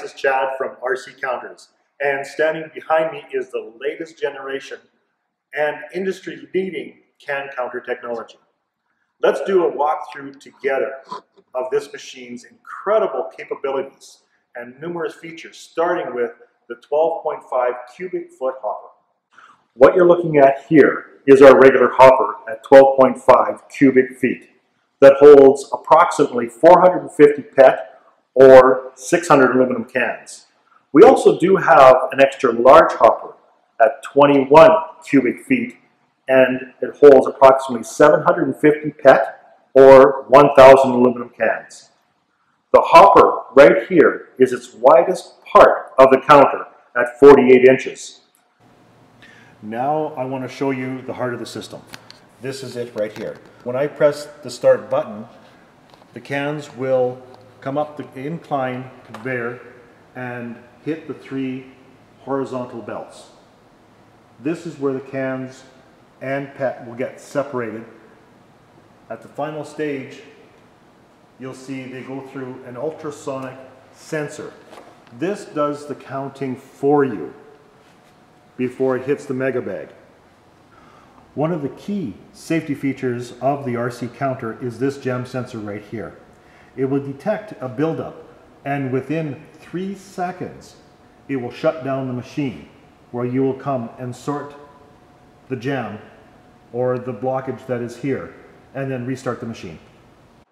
this is Chad from RC Counters, and standing behind me is the latest generation and industry-leading can counter technology. Let's do a walkthrough together of this machine's incredible capabilities and numerous features, starting with the 12.5 cubic foot hopper. What you're looking at here is our regular hopper at 12.5 cubic feet that holds approximately 450 PET or 600 aluminum cans. We also do have an extra large hopper at 21 cubic feet and it holds approximately 750 PET or 1,000 aluminum cans. The hopper right here is its widest part of the counter at 48 inches. Now I want to show you the heart of the system. This is it right here. When I press the start button, the cans will come up the incline conveyor and hit the three horizontal belts. This is where the cans and PET will get separated. At the final stage, you'll see they go through an ultrasonic sensor. This does the counting for you before it hits the mega bag. One of the key safety features of the RC counter is this jam sensor right here. It will detect a buildup and within three seconds it will shut down the machine where you will come and sort the jam or the blockage that is here and then restart the machine.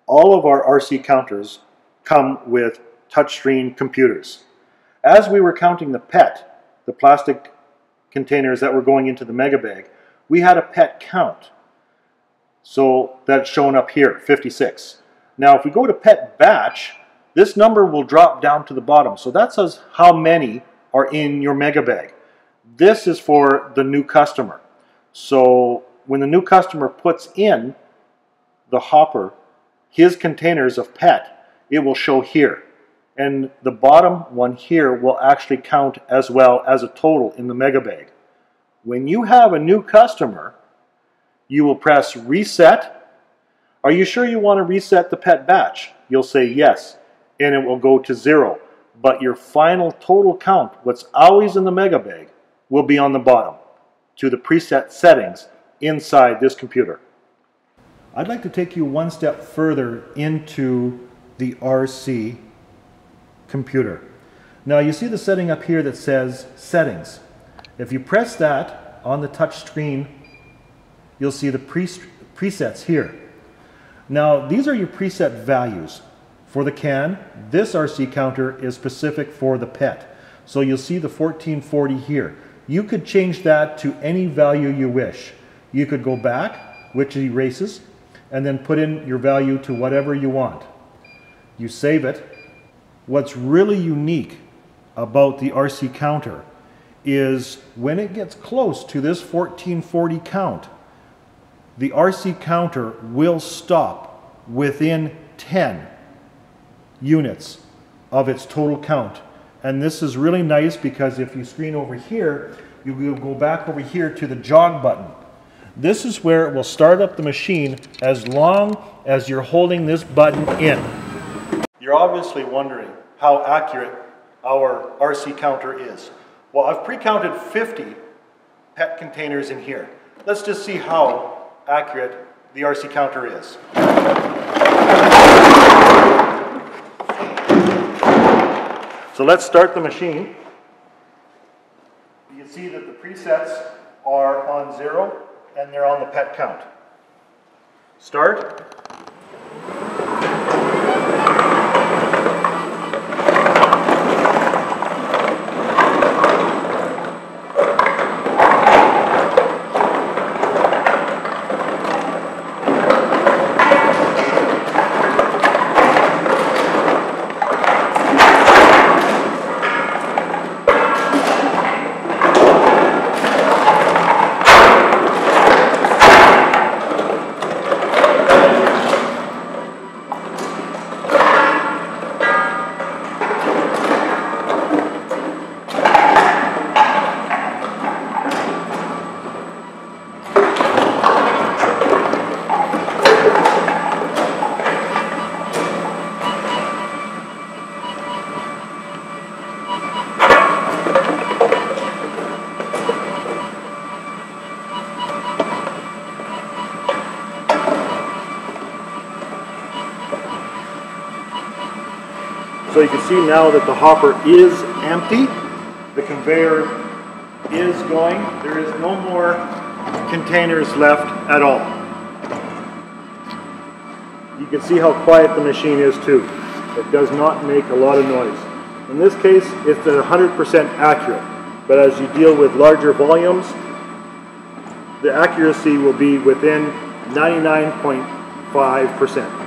All of our RC counters come with touchscreen computers. As we were counting the PET, the plastic containers that were going into the mega bag, we had a PET count. So that's shown up here, 56. Now if we go to PET batch, this number will drop down to the bottom. So that says how many are in your mega bag. This is for the new customer. So when the new customer puts in the hopper, his containers of PET, it will show here. And the bottom one here will actually count as well as a total in the mega bag. When you have a new customer, you will press reset. Are you sure you want to reset the PET batch? You'll say yes, and it will go to zero. But your final total count, what's always in the mega bag, will be on the bottom to the preset settings inside this computer. I'd like to take you one step further into the RC computer. Now you see the setting up here that says settings. If you press that on the touch screen, you'll see the pre presets here. Now these are your preset values. For the can, this RC counter is specific for the PET. So you'll see the 1440 here. You could change that to any value you wish. You could go back, which erases, and then put in your value to whatever you want. You save it. What's really unique about the RC counter is when it gets close to this 1440 count, the RC counter will stop within 10 units of its total count. And this is really nice because if you screen over here, you will go back over here to the jog button. This is where it will start up the machine as long as you're holding this button in. You're obviously wondering how accurate our RC counter is. Well, I've pre-counted 50 PET containers in here. Let's just see how accurate the RC counter is. So let's start the machine. You can see that the presets are on zero and they're on the pet count. Start. So you can see now that the hopper is empty. The conveyor is going. There is no more containers left at all. You can see how quiet the machine is too. It does not make a lot of noise. In this case, it's 100% accurate. But as you deal with larger volumes, the accuracy will be within 99.5%.